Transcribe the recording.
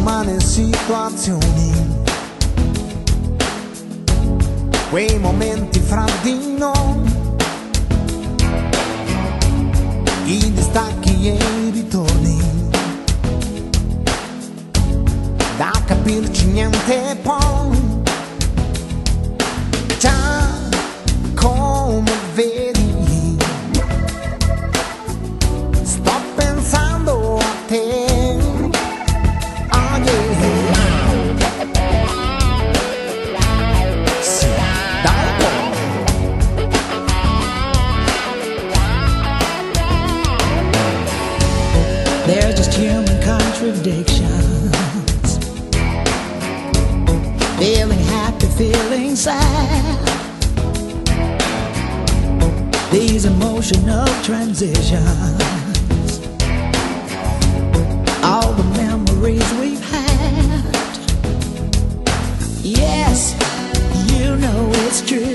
strane situazioni, quei momenti fra di noi, i distacchi e i ritorni, da capirci niente poi, They're just human contradictions. Feeling happy, feeling sad. These emotional transitions. All the memories we've had. Yes, you know it's true.